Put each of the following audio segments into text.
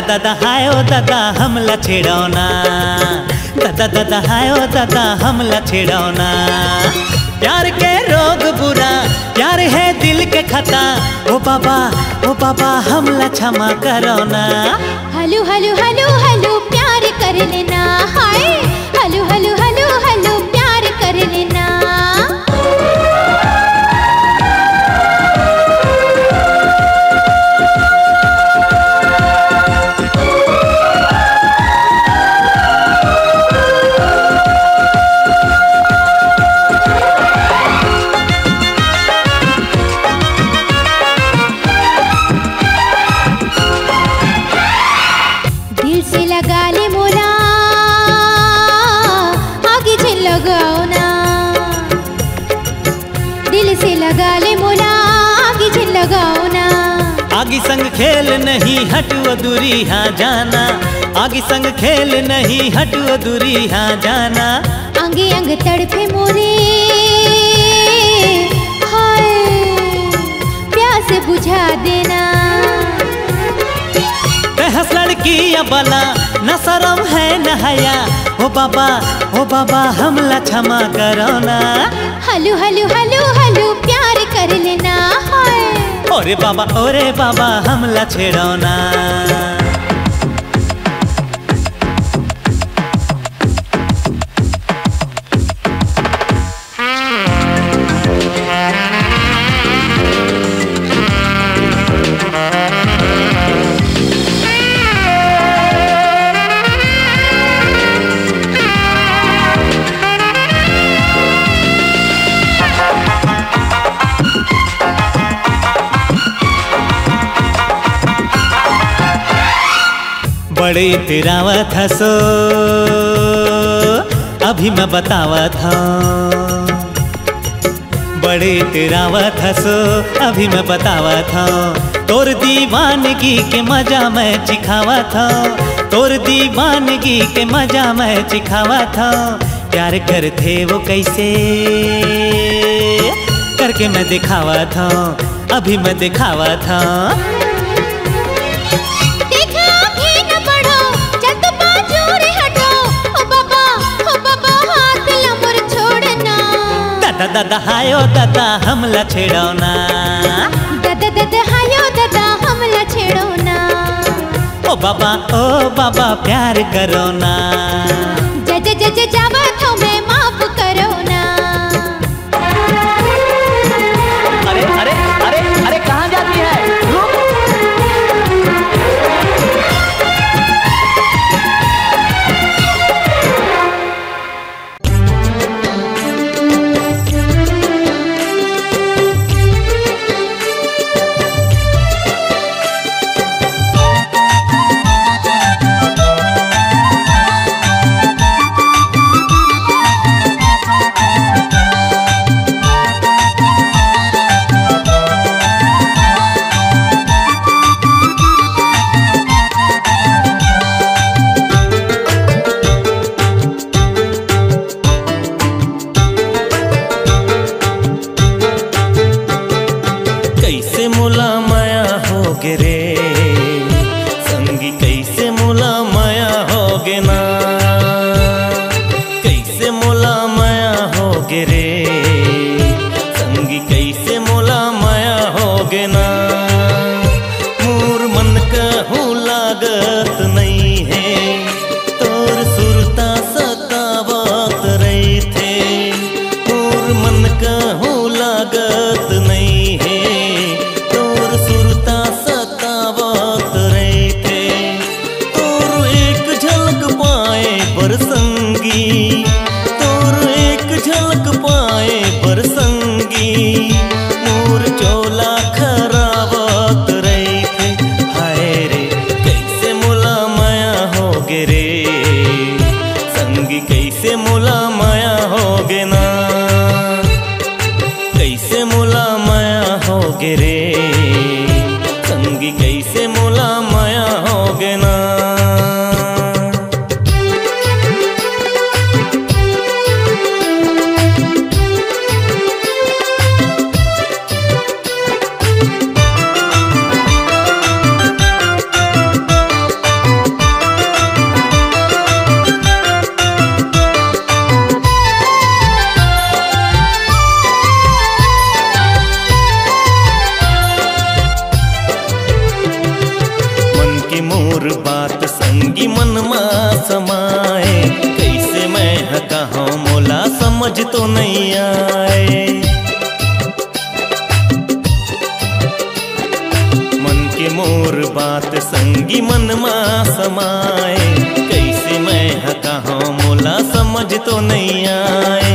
दादा हाय ओ दादा, हमला छेड़ौना दादा दादा, हाय दादा, हमला छेड़ौना प्यार के रोग बुरा, प्यार है दिल के खता। ओ बाबा ओ बाबा हमला क्षमा करो ना। हलो हलो हलो, हलू, प्यार कर लेना। हाय। खेल नहीं हटो दूरी हाँ जाना। आगे संग खेल नहीं हटो दूरी हाँ जाना। अंगे अंग तड़पे मोरे। हाय प्यास बुझा देना। बहस लड़की बला न शरम है न हया। ओ बाबा ओ बाबा हमला क्षमा करो ना। Hello hello hello hello hi ओरे बाबा ओरे बाबा हमला छेड़ो ना बड़े तिरावत हसो। अभी मैं बतावत हूँ। बड़े तिरावत हसो, अभी मैं बतावत हूँ। तोर दीवानगी के मज़ा मैं चिखावत हूँ। तोर दीवानगी के मज़ा मैं चिखावा था प्यार करते वो कैसे? करके मैं दिखावा था अभी मैं दिखावा हूँ। दादा हायो दादा हमला छेड़ौना दादा दादा हायो दादा हमला छेड़ो ना ओ बाबा ओ बाबा प्यार करो ना जज जज जावा मन मनमा समाए। कैसे मैं हका मोला समझ तो नहीं आए। मन के मोर बात संगी मनमा समाए। कैसे मैं हका मोला समझ तो नहीं आए।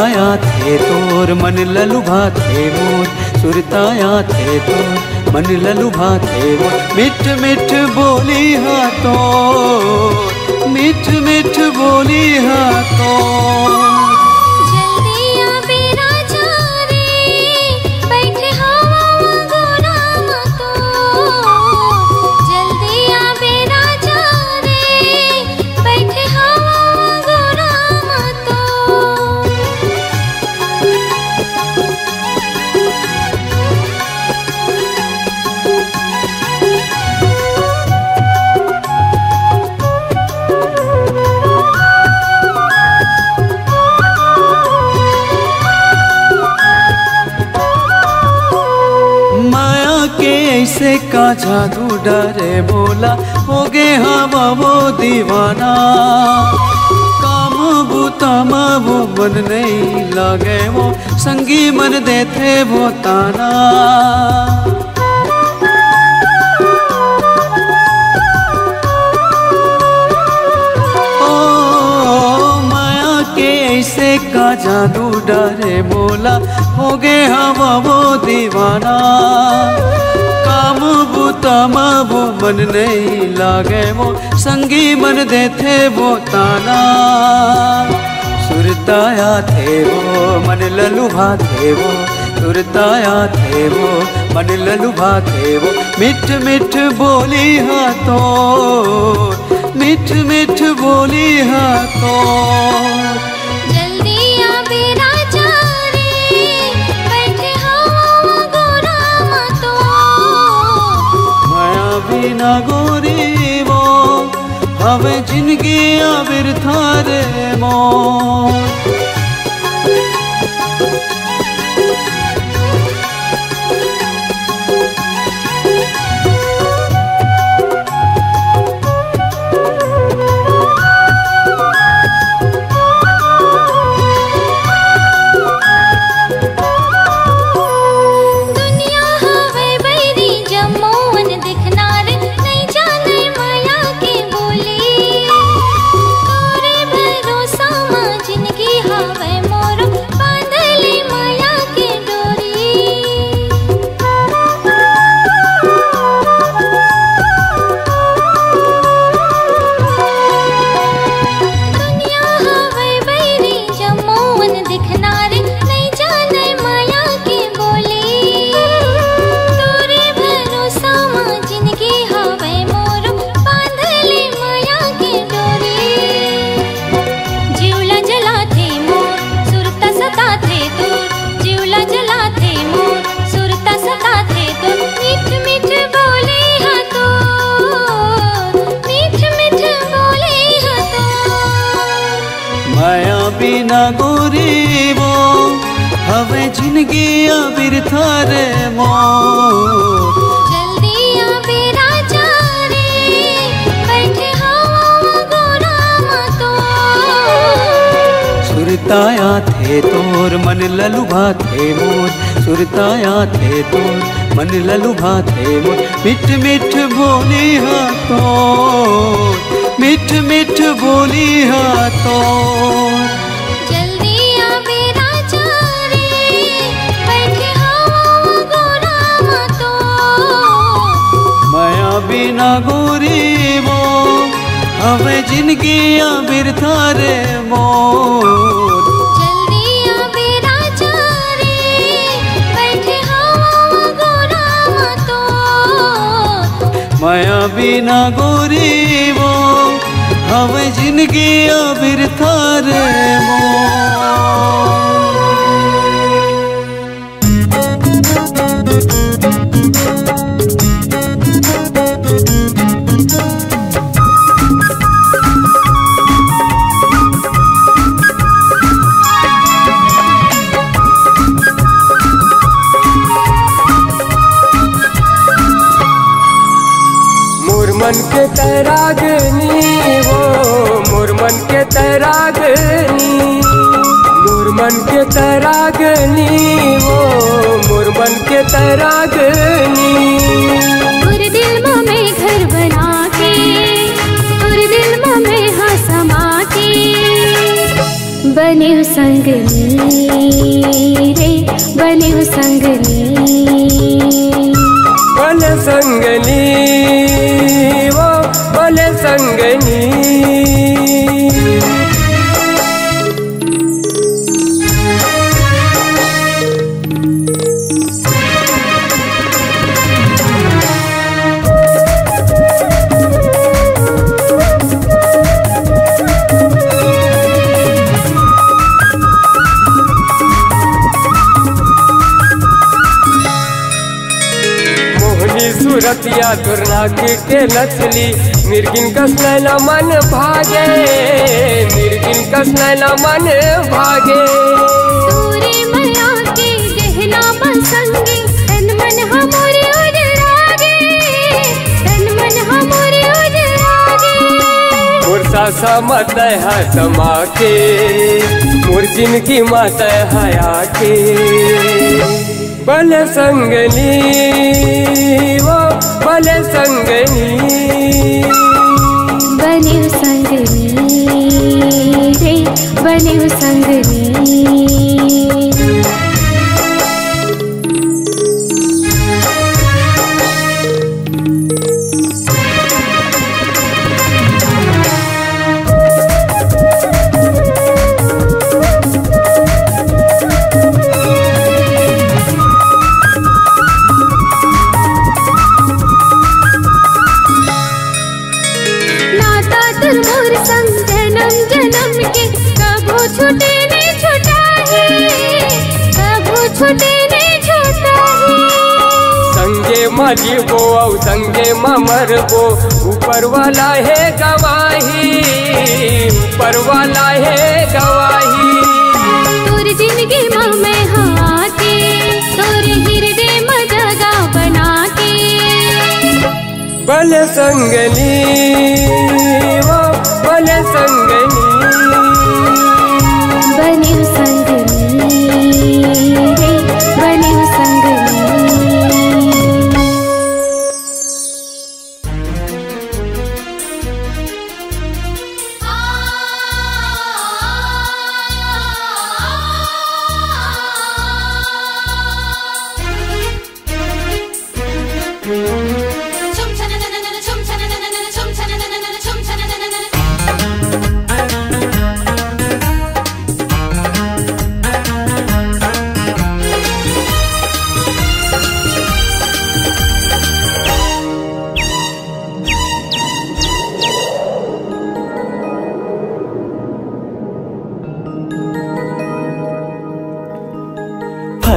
सुरताया थे तोर, मन ललुभा थे मोर। सुरताया थे तोर, मन ललुभा थे मोर। मिठ मिठ बोली हाथों, मिठ मिठ बोली हाथों। भोला हो गे हम वो दीवाना। काम बू तम वो मन नहीं लगे वो, संगी मन देते वो ताना। ऐसे का जादू डरे बोला हो गे हम वो दीवाना। मुबु तामबु मन नहीं लागे वो। संगी मन दे थे वो ताना। सुरताया थे वो, मन ललुभा थे वो। सुरताया थे वो, मन ललुभा थे वो। मिठ मिठ बोली हाँ तो मिठ मिठ बोली हाथों। तो माया बिना गोरी वो हवे ज़िंदगी आबिर थारे मो सुरताया थे तोर मन ललुभा थे मोर। सुरताया थे तोर मन ललुभा थे मोर। मिठ मिठ बोली हाथों मिठ मिठ बोली मतो माया बिना गोरी वो हवे ज़िंदगी आबिर थारे मोर। जल्दी आ रे बैठे हवा गोरा मतो माया बिना गोरी वो हवे ज़िंदगी आबिर थारे मोर। के तैरागनी, वो मुरमन के तैरागनी। मुरमन के तैरागनी, वो मुरमन के तैरागनी। में घर बना के के बने संगनी रे बने हो संगनी सूरतिया दुर्नाक के नचली। मिर्गिन कस नैना मन भागे निर्गिन कस नैना मन भागे। तोरे माया के गहना बसंगे तन मन हमरे उजरागे तन मन हमरे उजरागे मुरसा सा मत है समा के मुर्जिन की मत हया के बल संगनी वो बल संगनी बने संगनी रे बने संगनी छूटे ने छूटा है कबू छूटे ने छूटा है। संगे मजीबो औ संगे मरबो ऊपर वाला है गवाही ऊपर वाला है गवाही। तोर ज़िंदगी में मैं हाथे तोर हृदय में जगह बना के बल संगनी वो बल संगनी नि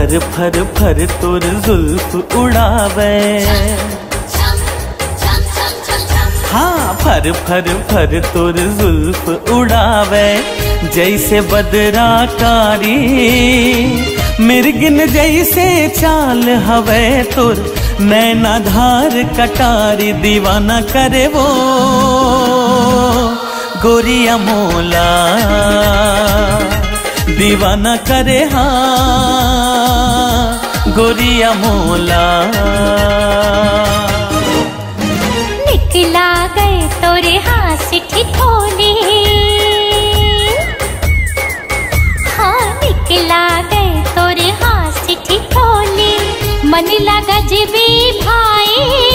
फर फर फर तोर जुल्फ उड़ावे। हाँ फर फर फर तोर जुल्फ उड़ावे। जैसे बदरा कारी मिर्गिन जैसे चाल हवे तोर। नैना धार कटारी, दीवाना करे वो। गोरिया मोला, दीवाना करे हाँ। गोरिया मोला। निकला गए तोरे हाथ ठिठोले हाँ निकला गए तोरे हाथ ठिठोले मन लगा जीवी भाई।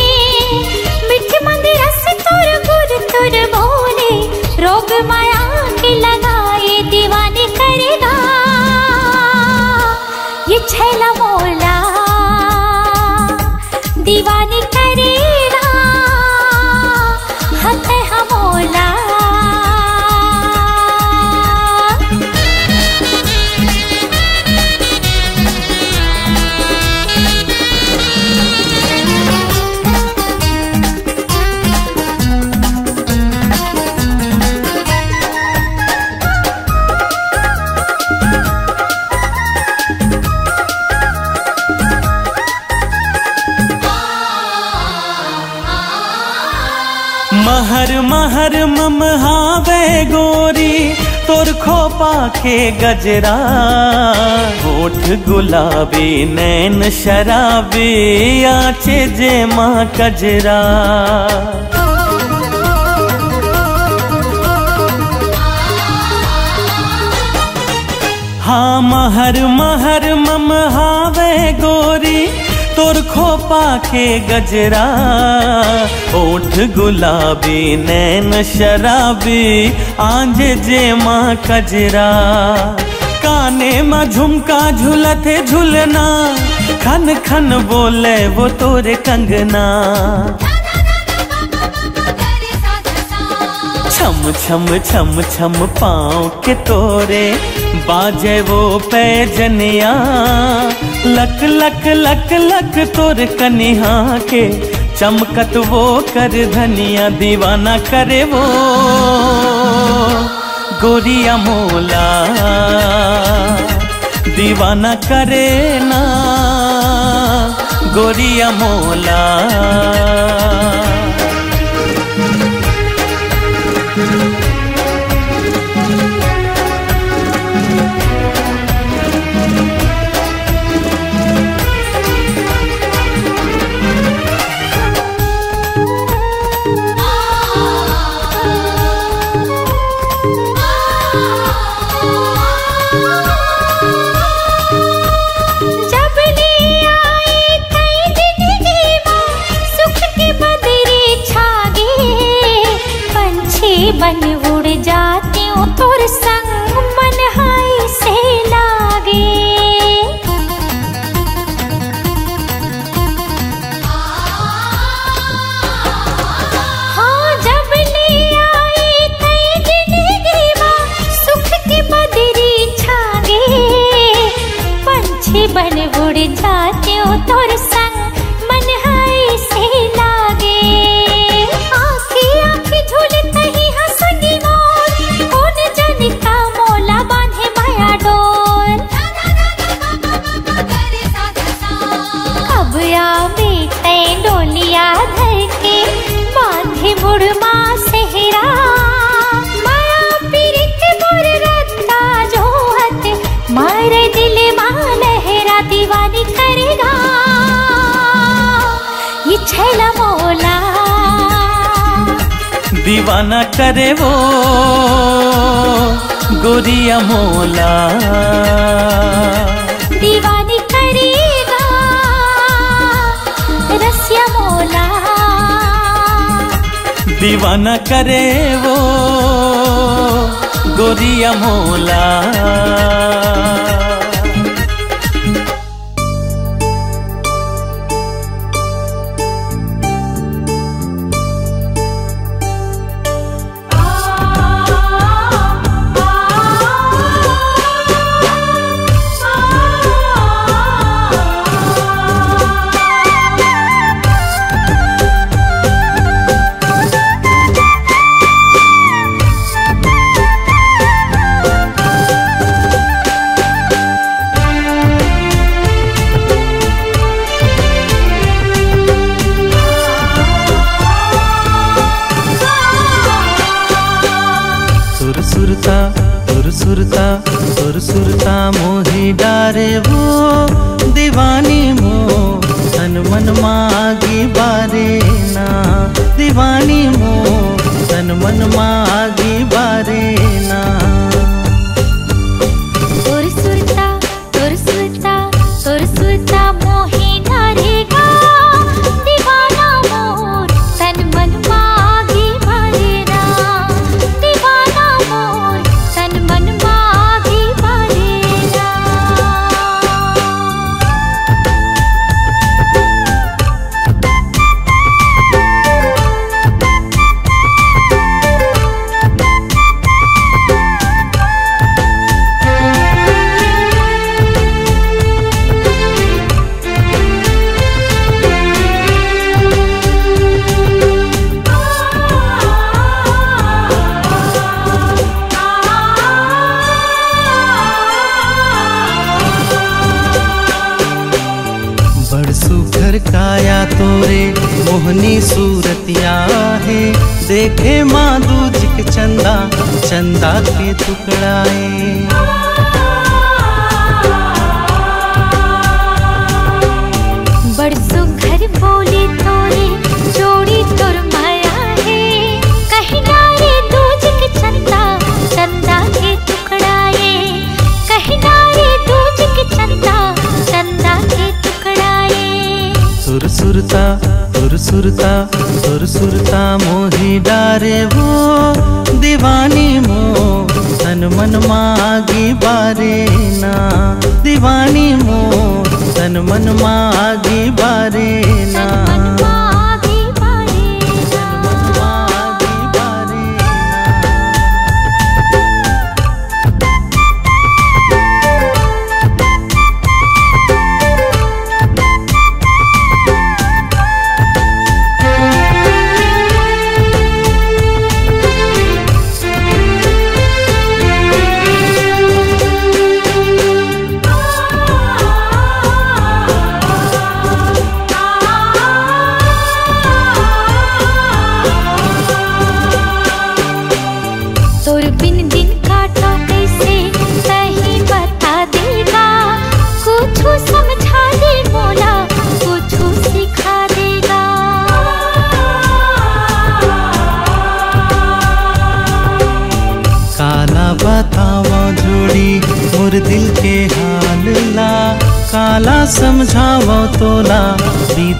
के गजरा होठ गुलाबी, नैन शराबी, आचे जे माँ कजरा। हाँ महर महर, मम हावे गोरी। तोर खोपा के गजरा, ओठ गुलाबी, नैन शराबी, आंज जे माँ कजरा। काने में झुमका झुलते झुलना, खन खन बोले वो तोरे कंगना। छम छम छम छम पाँव के तोरे बाजे वो पैजनिया। लक लक लक लक तोर कनिहा के। चमकत वो कर धनिया, दीवाना करे वो। गोरिया मोला, दीवाना करे ना। गोरिया मोला। जब करे वो गोरिया मोला दीवानी करेगा रसिया मोला दीवाना करे वो गोरिया मोला तोरे मोहनी सूरतिया है। देखे माँ दूजिक चंदा चंदा के टुकड़ाए। सुर सुरता सुर सुरता सुर सुरता मोही डारे वो। दीवानी मो, तन मन मागी बारे ना। दीवानी मो, तन मन मागी बारे ना।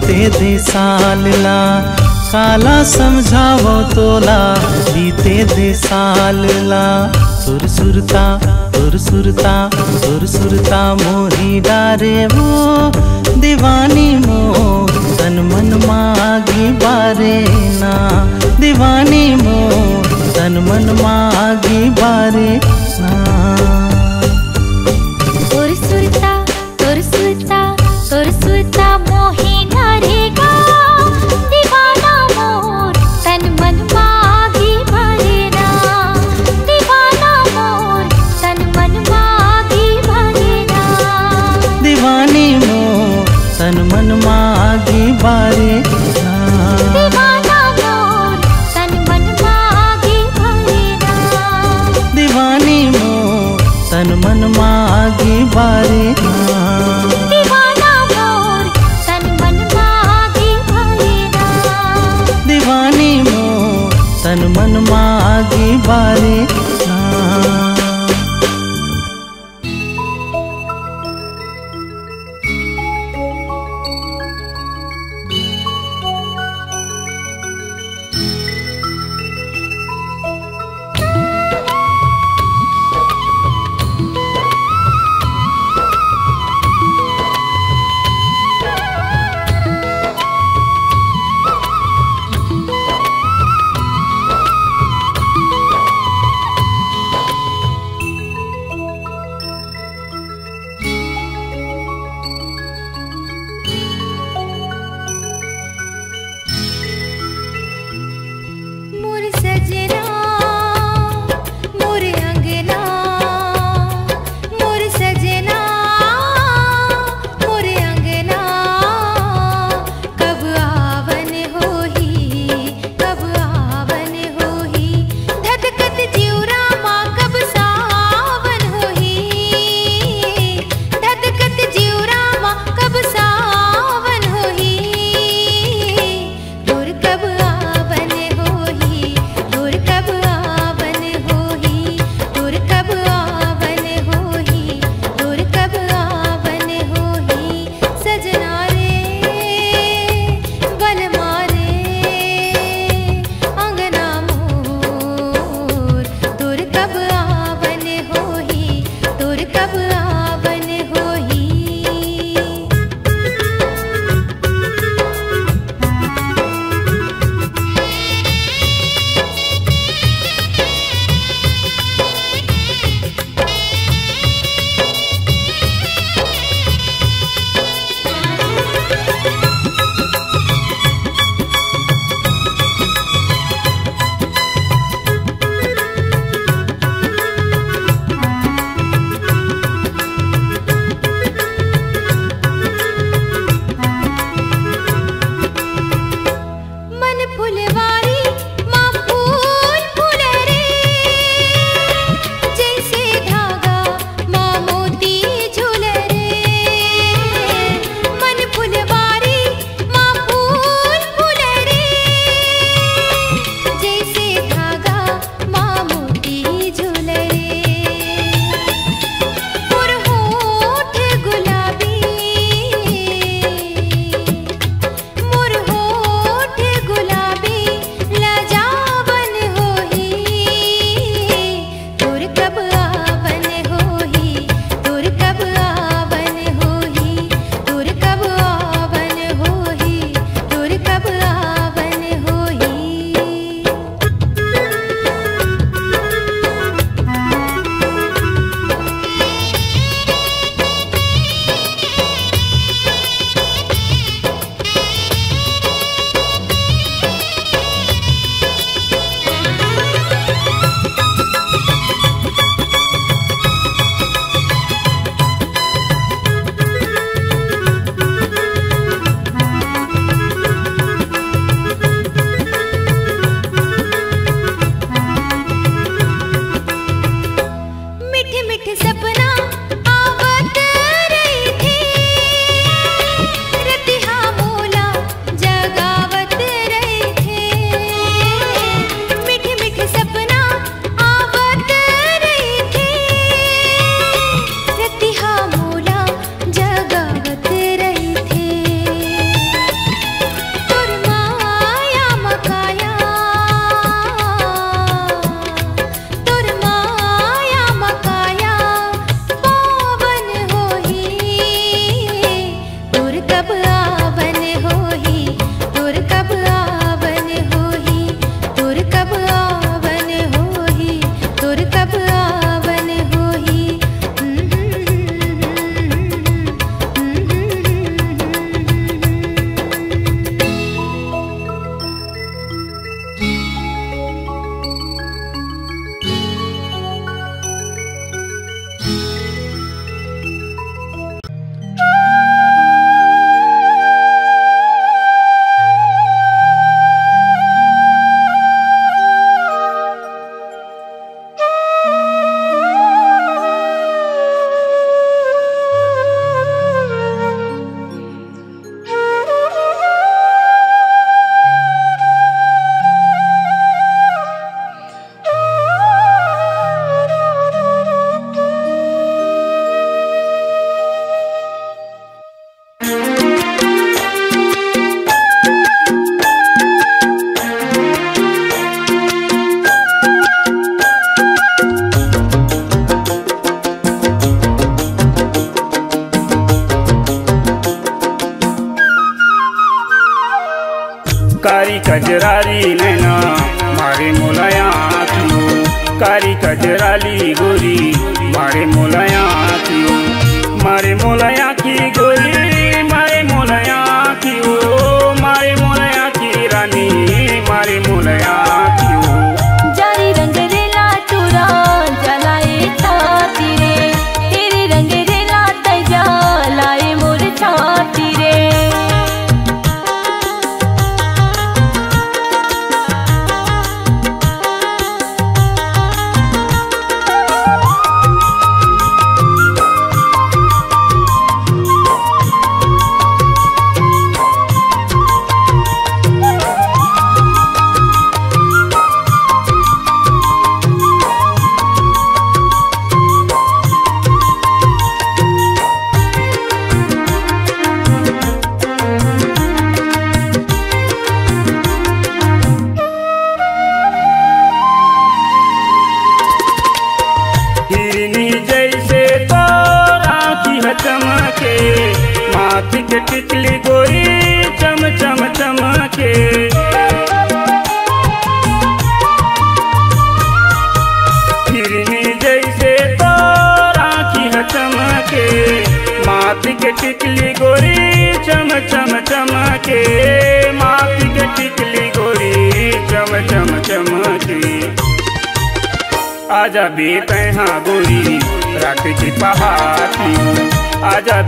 दे साल ला काला समझावा तोला बीते दे साल ला सुर सुरता सुर सुरता सुर सुरता मोही डारे वो। दीवानी मो तन मन मागी बारे ना। दीवानी मो तन मन मागी बारे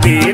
happy